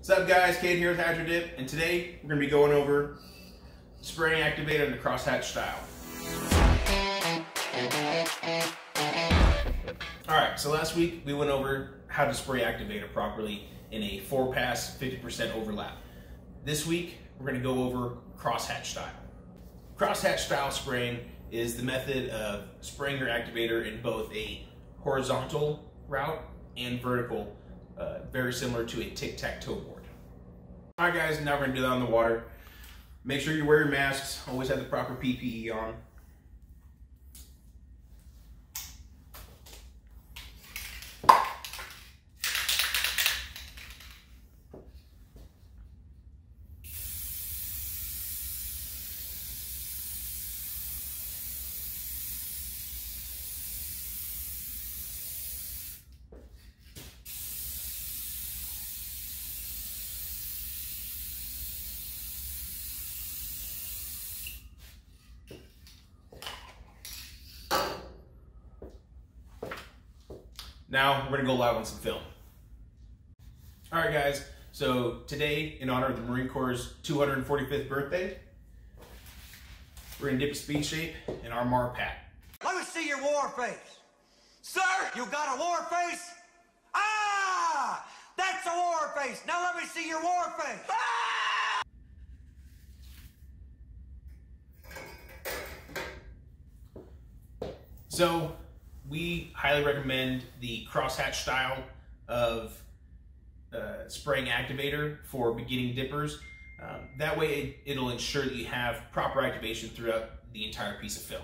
What's up guys, Cade here with HydroDip, and today we're going to be going over spraying activator in the crosshatch style. Alright, so last week we went over how to spray activator properly in a 4-pass 50% overlap. This week we're going to go over crosshatch style. Crosshatch style spraying is the method of spraying your activator in both a horizontal route and vertical, uh, very similar to a tic-tac-toe board. All right guys, now we're gonna do that on the water. Make sure you wear your masks, always have the proper PPE on. Now we're gonna go live on some film. All right, guys. So today, in honor of the Marine Corps' 245th birthday, we're gonna dip a speed shape in our Marpat. Let me see your war face. Sir, you got a war face? Ah! That's a war face. Now let me see your war face. Ah! So we highly recommend the crosshatch style of uh, spraying activator for beginning dippers. Um, that way it, it'll ensure that you have proper activation throughout the entire piece of film.